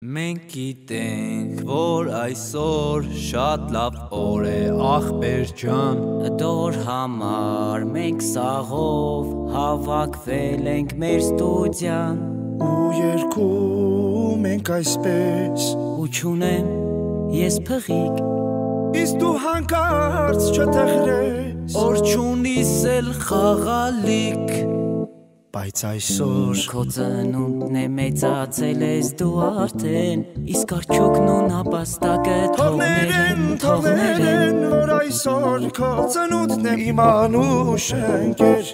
Մենք գիտենք, որ այսօր շատ լավ օր է, ախպեր ջան, դոր համար մենք սաղով հավաքվել ենք մեր ստուդիան ու երկում ենք այսպես ու ճունեմ ես փղիկ իսկ դու հանկարծ չտեղրես որ ճունիս էլ խաղալիք Բայց այսօր քո ծնունդն է մեծացել ես դու արդեն Իսկ արդյոքն ու նապաստակը թողներեն, թողներեն Որ այսօր քո ծնունդն է իմանուշ ընկեր